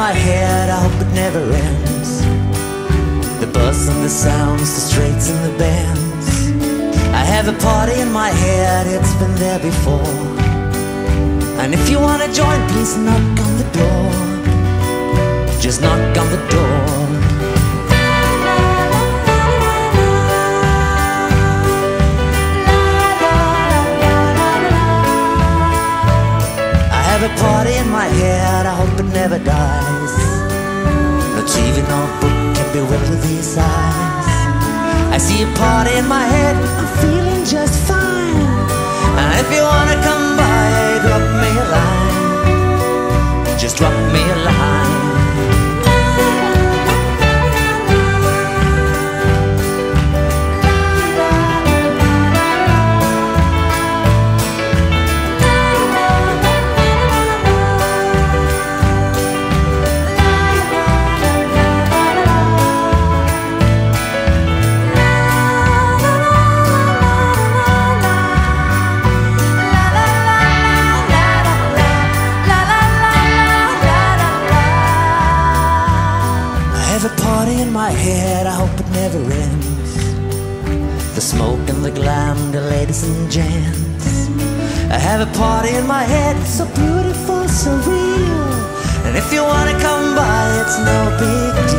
my head, I hope it never ends. The buzz and the sounds, the straights and the bends. I have a party in my head, it's been there before. And if you wanna join, please knock on the door. Just knock on the door. A party in my head, I hope it never dies. No TV, no book can bewilder these eyes. I see a party in my head, I'm feeling just fine. And if you wanna come by, drop me a line. Just drop me a line. In my head, I hope it never ends. The smoke and the glam, the ladies and gents. I have a party in my head, so beautiful, so real. And if you wanna come by, it's no big deal.